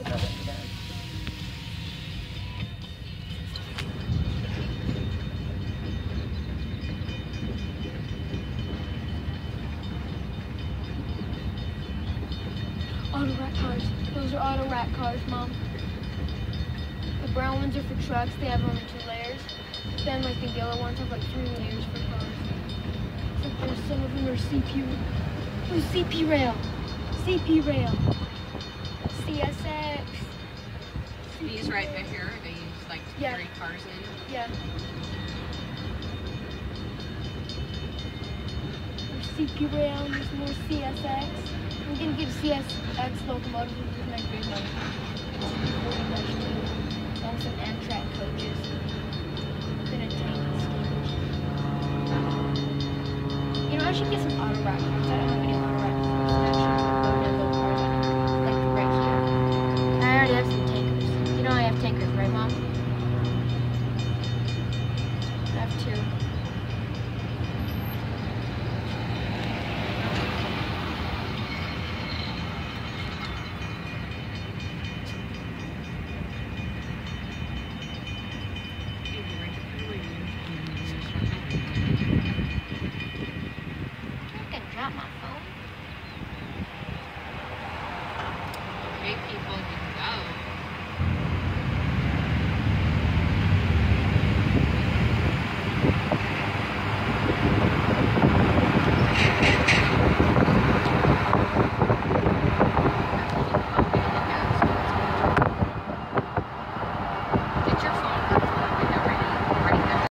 Auto rack cars. Those are auto rack cars, Mom. The brown ones are for trucks. They have only two layers. Then, like, the yellow ones have, like, three layers for cars. Except there's some of them are CP... Oh, CP rail. CP rail. CSX. These right here, they use like to Yeah. carry cars in. Yeah. There's CP rail, there's more CSX. I'm gonna get a CSX locomotive with my. Forty much too. Along some Amtrak coaches. Then a tank steamers. You know, I should get some auto rack